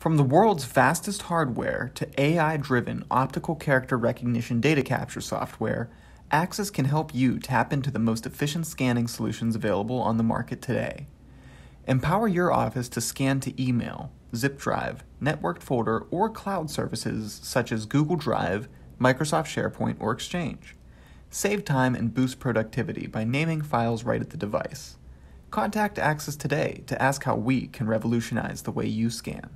From the world's fastest hardware to AI driven optical character recognition data capture software, Axis can help you tap into the most efficient scanning solutions available on the market today. Empower your office to scan to email, zip drive, networked folder, or cloud services such as Google Drive, Microsoft SharePoint, or Exchange. Save time and boost productivity by naming files right at the device. Contact Axis today to ask how we can revolutionize the way you scan.